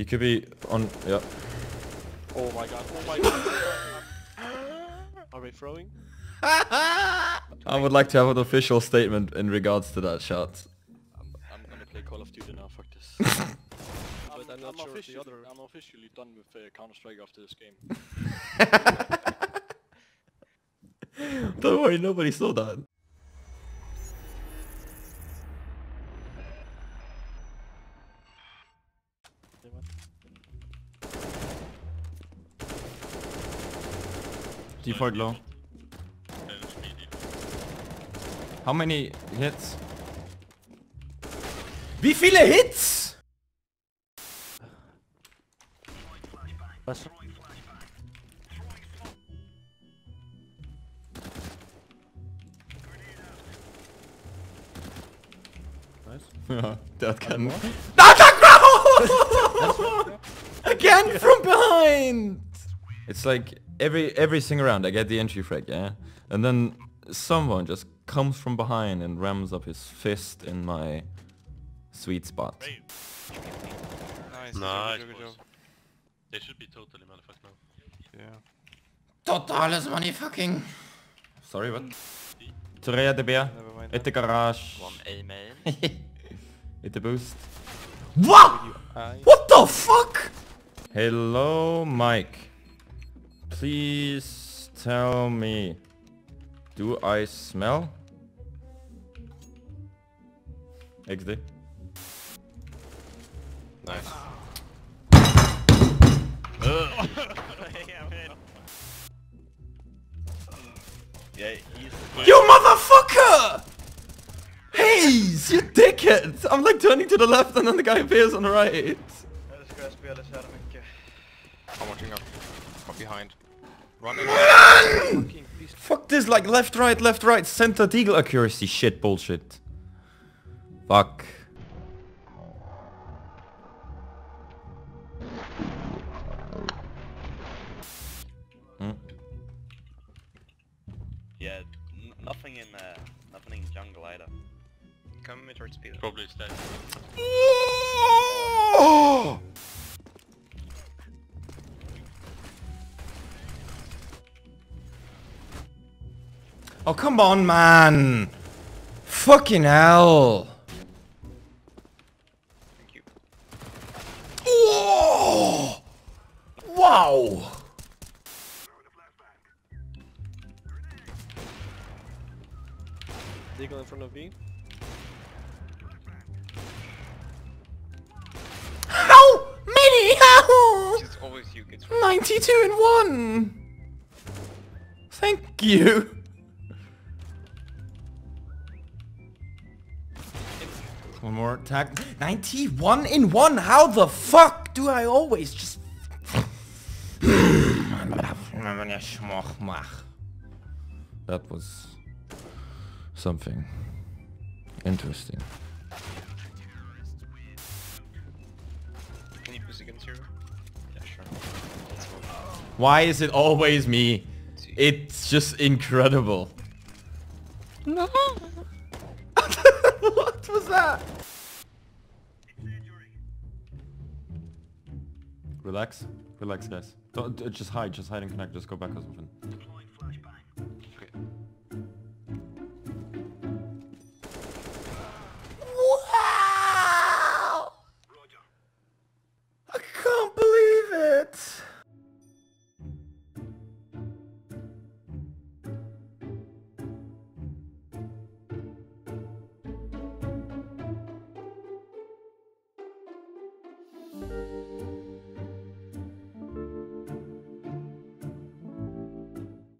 He could be on. Yeah. Oh my god, oh my god. Are we throwing? I would like to have an official statement in regards to that shot. I'm, I'm gonna play Call of Duty now, fuck this. but I'm, not sure the other... I'm officially done with uh, Counter-Strike after this game. Don't worry, nobody saw that. Default low. How many hits? Wie viele Hits? Was? Nice. Ja, der hat keinen... Attack Again from behind! It's like every every single round I get the entry frag, yeah? And then someone just comes from behind and rams up his fist in my sweet spot. Nice. Nice, Good job, good job. They should be totally motherfucked now. Yeah. Totales moneyfucking. Sorry, what? Torea de Beer. Never mind. At the garage. One A main. At the boost. What? What the fuck? Hello, Mike. Please tell me. Do I smell? XD. nice. Yeah, he's You motherfucker! Haze, you dickhead! I'm like turning to the left and then the guy appears on the right. Jag älskar att spela så jävla mycket. I'm watching up. From behind. Run. Fuck this like left, right, left, right, center deagle accuracy shit bullshit. Fuck. Hmm. Yeah, n- nothing in uh, nothing in jungle either. Come towards speed. Probably stairs. Oh, come on, man! Fucking hell! Thank you. Oh! Wow! Deagle in front of B. How many? How? It's always you gets 92 in one! Thank you! One more attack. 91 in one? How the fuck do I always just... That was something interesting. Can you push against zero? Yeah, sure. Why is it always me? It's just incredible. No. Was that? Relax. Relax, guys. Don't, just hide. Just hide and connect. Just go back or something.